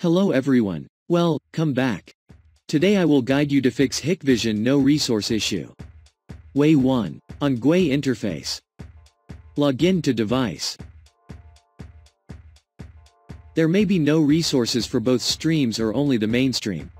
Hello everyone. Well, come back. Today I will guide you to fix Hikvision no resource issue. Way 1. On GUI interface. Login to device. There may be no resources for both streams or only the mainstream.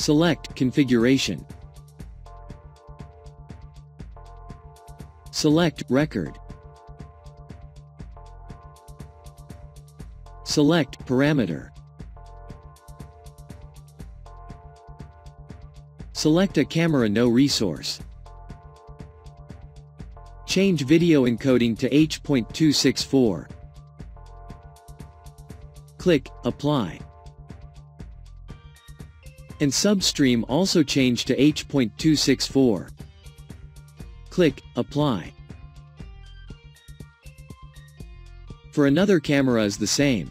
Select Configuration. Select Record. Select Parameter. Select a camera no resource. Change video encoding to H.264. Click Apply. And substream also change to H.264. Click Apply. For another camera is the same.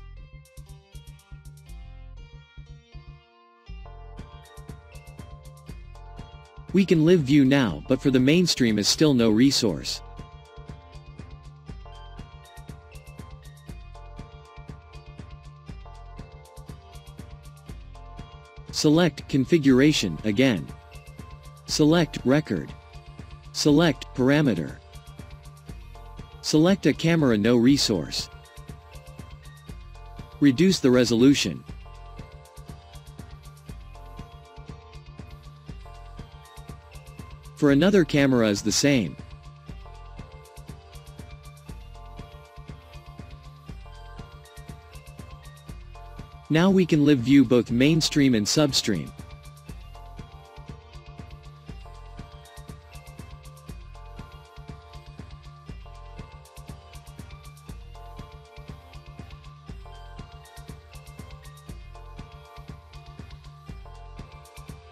We can live view now but for the mainstream is still no resource. Select Configuration again. Select Record. Select Parameter. Select a camera no resource. Reduce the resolution. For another camera is the same. Now we can live view both mainstream and substream.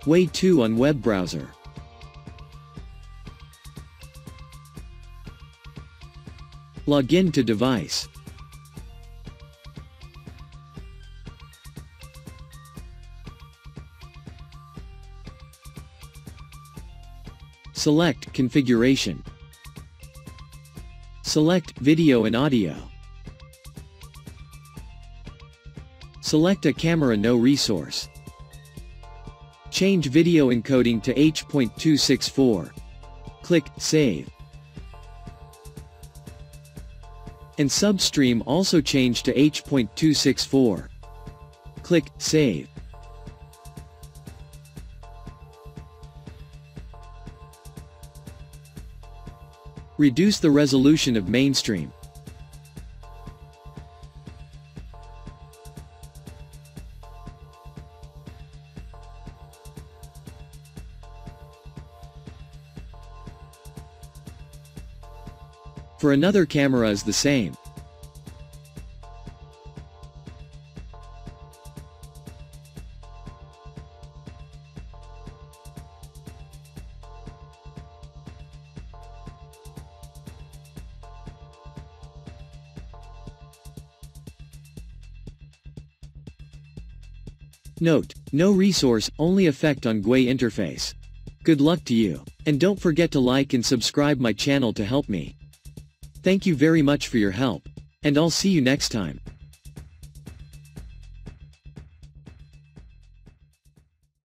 Way 2 on web browser. Login to device. Select Configuration. Select Video and Audio. Select a camera no resource. Change video encoding to H.264. Click Save. And substream also change to H.264. Click Save. Reduce the resolution of mainstream. For another camera is the same. Note, no resource, only effect on GUI interface. Good luck to you. And don't forget to like and subscribe my channel to help me. Thank you very much for your help. And I'll see you next time.